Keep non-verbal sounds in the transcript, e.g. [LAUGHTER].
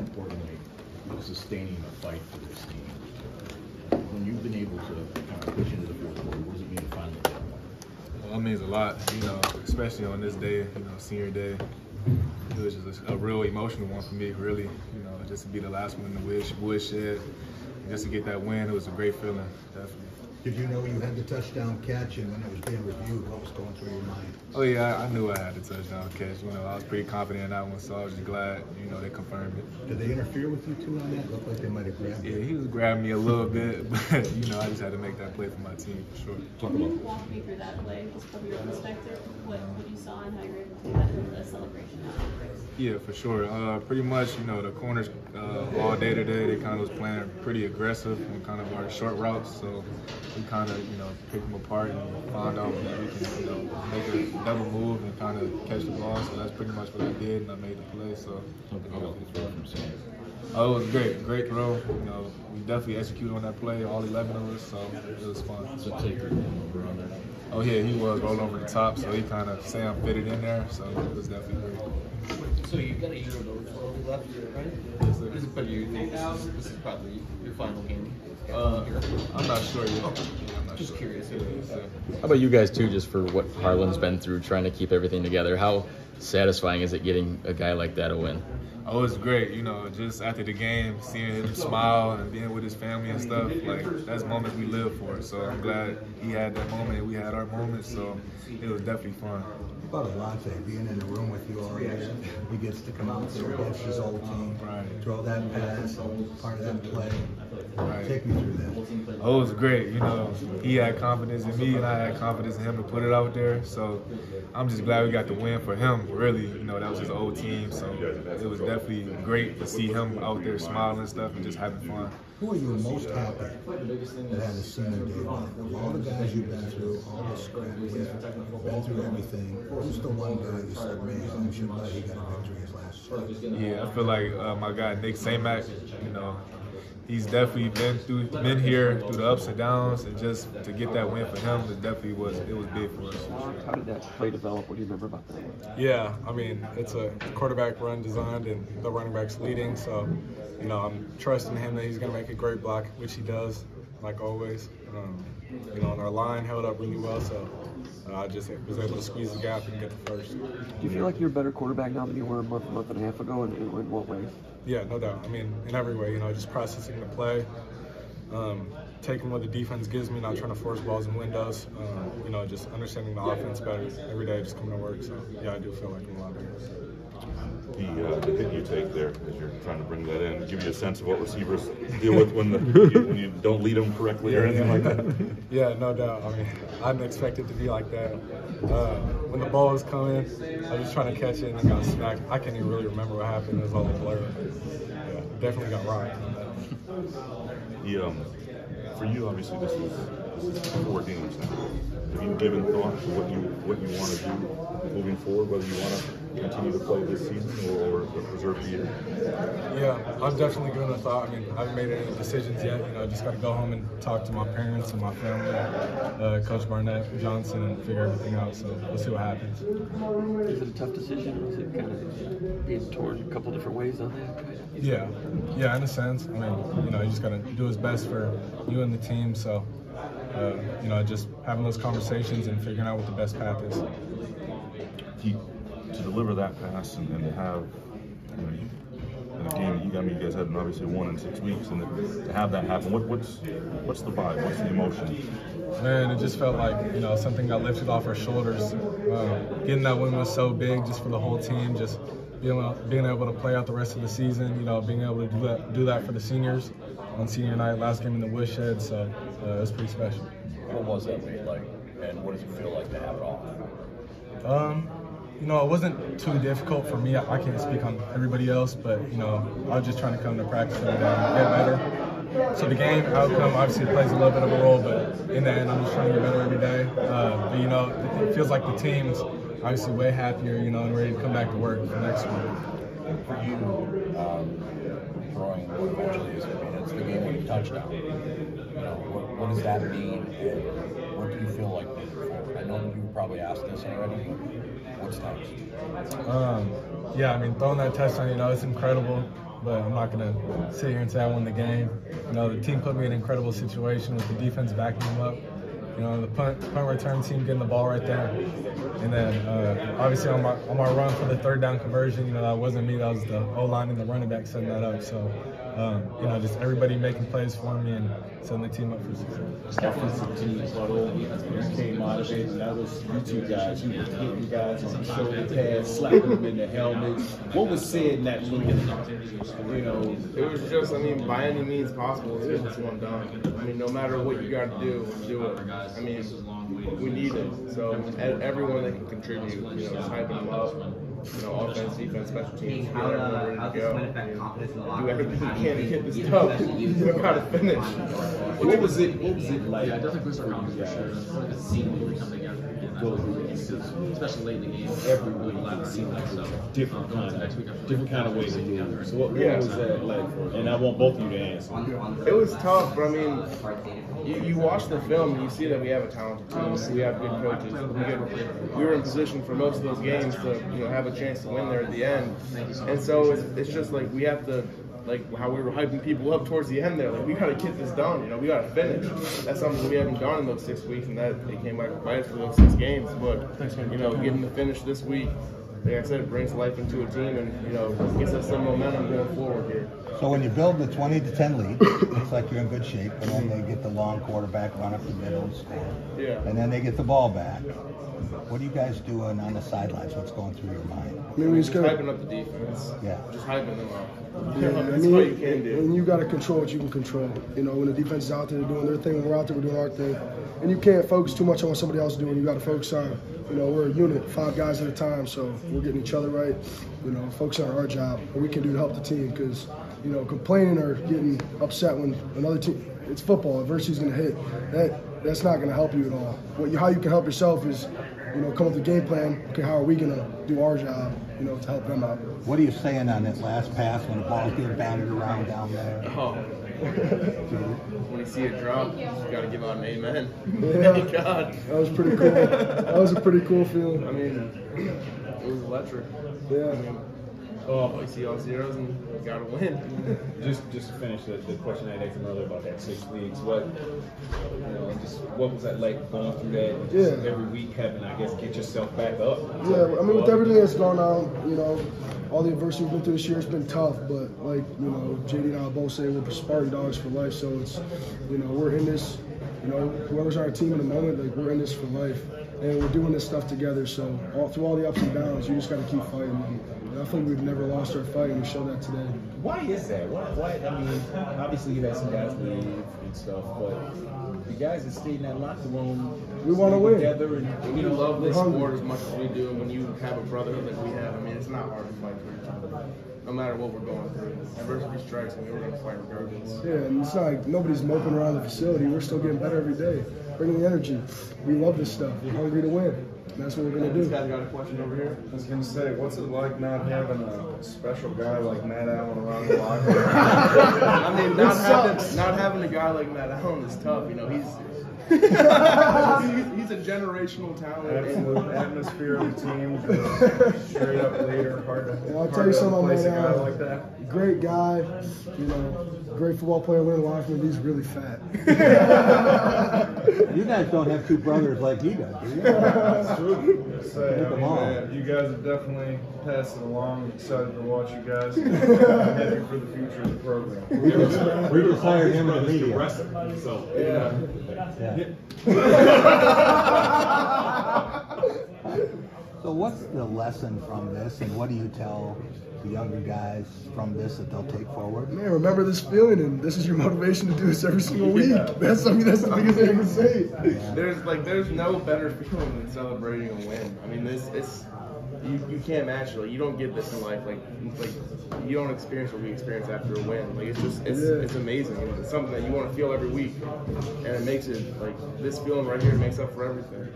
importantly, sustaining a fight for this team. When you've been able to kind of push into the fourth quarter, what does it mean to finally get one? Well, it means a lot, you know, especially on this day, you know, senior day. It was just a, a real emotional one for me, really. You know, just to be the last one in the wish, woodshed, just to get that win, it was a great feeling, definitely. Did you know you had the touchdown catch, and when it was being reviewed, what was going through your mind? Oh yeah, I, I knew I had the touchdown catch. You know, I was pretty confident in that one, so I was just glad, you know, they confirmed it. Did they interfere with you too on that? Looked like they might have grabbed Yeah, you. he was grabbing me a little bit, [LAUGHS] but you know, I just had to make that play for my team for sure. Talk Can you about walk me through that play, just from your perspective, what, what you saw and how you were able to do that in the celebration? Yeah, for sure. Uh, pretty much, you know, the corners uh, all day today, they kind of was playing pretty aggressive on kind of our short routes. So we kind of, you know, picked them apart and found out that we can, you know, make a double move and kind of catch the ball. So that's pretty much what I did, and I made the play. So talk about the throw from Sam. oh, it was great, great throw. You know, we definitely executed on that play, all 11 of us. So it was fun. So take your over on that. Oh yeah, he was roll over the top, so he kind of Sam fitted in there. So it was definitely great. So you've got a year of eligibility left, right? Yes, sir. This is, but you think this is, this is probably your final game uh. I'm not sure yet. Okay. I'm not Just sure. curious. How about you guys too, just for what Harlon's been through, trying to keep everything together? How satisfying is it getting a guy like that a win? Oh, it's great. You know, just after the game, seeing him smile and being with his family and stuff, like, that's moments we live for. So I'm glad he had that moment we had our moments. So it was definitely fun. What about Alante being in the room with you all year? He gets to come out there against his old team, Right. throw that pass, part of that play. Take me through that. Oh, it was great. You know, he had confidence in me and I had confidence in him to put it out there. So I'm just glad we got the win for him, really. You know, that was his old team. So it was definitely great to see him out there smiling and stuff and just having fun. Who are you most happy that had a senior day? Of all the guys you've been through, all the scrap, you've been through everything. Who's the one guy you said, man, I'm sure he got a victory his last year? Yeah, I feel like uh, my guy Nick Samac, you know, he's definitely been through, been here through the ups and downs, and just to get that win for him, it definitely was, it was big for us. How did that play develop? What do you remember about that? Yeah, I mean, it's a quarterback run designed and the running back's leading. So, you know, I'm trusting him that he's going to make a great block, which he does, like always. Um, you know, and our line held up really well. So uh, I just was able to squeeze the gap and get the first. Do you feel like you're a better quarterback now than you were a month, month and a half ago? And in, in what ways? Yeah, no doubt. I mean, in every way, you know, just processing the play, um, taking what the defense gives me, not trying to force balls and windows. Um, you know, just understanding the offense better every day, just coming to work. So, yeah, I do feel like I'm a lot better. The, uh, the hit you take there as you're trying to bring that in, give you a sense of what receivers deal with when, the, [LAUGHS] when you don't lead them correctly or anything like that? [LAUGHS] Yeah, no doubt. I mean, I didn't expect it to be like that. Uh, when the ball was coming, I was trying to catch it and it got smacked. I can't even really remember what happened. It was all a blur. Yeah, definitely got rocked. He, um, for you, obviously, this is, this is four games now. Have you given thought to what you what you want to do moving forward? Whether you want to continue to play this season or, or preserve the year? Yeah, I'm definitely giving it a thought. I mean, I haven't made any decisions yet. You know, I just got to go home and talk to my parents and my family, uh, Coach Barnett Johnson, and figure everything out. So we'll see what happens. Is it a tough decision, or is it kind of being torn a couple different ways on that? Yeah, yeah, in a sense. I mean, you know, you just got to do his best for you and the team. So, uh, you know, just having those conversations and figuring out what the best path is. To deliver that pass and, and to have, you know, in a game that you, I mean, you guys hadn't obviously won in six weeks, and to, to have that happen, what, what's what's the vibe? What's the emotion? Man, it just felt like you know something got lifted off our shoulders. Um, getting that win was so big, just for the whole team. Just being able, being able to play out the rest of the season. You know, being able to do that do that for the seniors on senior night, last game in the woodshed. So uh, it was pretty special. What was that week like, and what does it feel like to have it off? Um, you know, it wasn't too difficult for me. I, I can't speak on everybody else, but you know, I was just trying to come to practice every day and get better. So the game outcome obviously plays a little bit of a role, but in the end, I'm just trying to get better every day. Uh, but you know, it, it feels like the team's obviously way happier, you know, and ready to come back to work for next week. For you, um, throwing what eventually is, I mean, it's the game winning touchdown. You know, what, what does that mean, and what do you feel like moving forward? I know you probably asked this already, but what's next? Um, yeah, I mean, throwing that touchdown, you know, it's incredible. but I'm not gonna sit here and say I won the game. You know, the team put me in an incredible situation with the defense backing them up. You know, the punt, punt return team getting the ball right there, and then uh, obviously on my on my run for the third down conversion, you know that wasn't me, that was the O line and the running back setting that up. So, um, you know, just everybody making plays for me and setting the team up for success. offensive team huddle. You came and that was you two guys. You were hitting guys on the shoulder pads, slapping them in the helmets. What was said in that meeting? You know, It was just, I mean, by any means possible, get this one done. I mean, no matter what you got to do, do it. I mean, we need it. So everyone that can contribute, you know, just hyping them up. You know, offense, defense, special teams, get everyone ready to go. I mean, do everything we can to get this done. we got to finish. what was it? What was it like? Yeah, it definitely puts our confidence for sure. It's like a scene when we come together. Again. That's what we because especially late in the game. Every we week love it our seemed like so, a different um, kind next week, of different kind of way to we're do it. So what, what Yeah. was that like? For, and I want both of you to answer. It was tough, but I mean, you, you watch the film and you see that we have a talented team. We have good coaches. We, get, we were in position for most of those games to you know have a chance to win there at the end. And so it's, it's just like we have to. Like how we were hyping people up towards the end there, like we gotta get this done. You know, we gotta finish. That's something we haven't done in those six weeks, and that they came back to bite us for those six games. But you know, getting the finish this week, like I said, it brings life into a team, and you know, gets us some momentum going forward here. So when you build the 20 to 10 lead, looks like you're in good shape, and then they get the long quarterback run up the middle and score. Yeah. And then they get the ball back. What are you guys doing on the sidelines? What's going through your mind? I mean, we just Just gotta, hyping up the defense. Yeah. Just hyping them up. yeah, I That's mean, what you can do. and you got to control what you can control. You know, when the defense is out there doing their thing, when we're out there, we're doing our thing. And you can't focus too much on what somebody else is doing. You got to focus on, you know, we're a unit, five guys at a time, so we're getting each other right. You know, focus on our job, what we can do to help the team. Because, you know, complaining or getting upset when another team, it's football. Adversity's going to hit. That that's not going to help you at all. What you, how you can help yourself is, you know, come up with a game plan. Okay, how are we going to do our job? You know, to help them out. What are you saying on that last pass when the ball's getting batted around down there? Oh. [LAUGHS] when you see it drop, you gotta give out an amen. [LAUGHS] Yeah. Thank God. That was pretty cool. That was a pretty cool feeling. I mean, it was electric. Yeah. I mean, oh, you see all zeros and you gotta win. [LAUGHS] Just just to finish the, the question I asked him earlier about that six leagues, what you know, just what was that like going through that? just Yeah. Every week having, I guess, get yourself back up. Yeah, I mean, with everything that's going on, you know, all the adversity we've been through this year, it's been tough. But like, you know, JD and I both say we're Spartan dogs for life. So it's, you know, we're in this. You know, whoever's on our team in the moment, like we're in this for life, and we're doing this stuff together. So all through all the ups and downs, you just got to keep fighting. And I think we've never lost our fight, and we showed that today. Why is that? Why, why? I mean, obviously you had some guys leave and stuff, but the guys that stayed in that locker room, We wanna win. together, and When you you love this we're hungry. sport as much as we do, and when you have a brotherhood like we have, I mean, it's not hard to fight for each other. No matter what we're going through. Adversity strikes, and we're gonna fight regardless. Yeah, and it's not like nobody's moping around the facility. We're still getting better every day, bringing the energy. We love this stuff. We're hungry to win. That's what we're gonna This do. guy's got a question over here. I was gonna say, what's it like not having a special guy like Matt Allen around the locker room? [LAUGHS] I mean, not having, not having a guy like Matt Allen is tough. You know, he's [LAUGHS] he's, he's a generational talent. Absolute [LAUGHS] atmosphere of the team, [LAUGHS] straight up leader, hard to, And I'll hard tell you something, replace a man. guy like that. Great guy, you know, great football player. Learned a lot from him. He's really fat. You guys don't have two brothers like he does, do you? That's true. Say, I mean, man, you guys have definitely passed it along. Excited to watch you guys. I'm happy for the future of the program. We just, we just hired him in the media. so yeah. So what's the lesson from this, and what do you tell the younger guys from this that they'll take forward? Man, remember this feeling, and this is your motivation to do this every single week. That's I mean, that's the biggest thing I can say. There's like there's no better feeling than celebrating a win. I mean, this it's you, you can't match it. Like, you don't get this in life. Like like you don't experience what we experience after a win. Like it's just it's it's amazing. It's something that you want to feel every week, and it makes it like this feeling right here makes up for everything.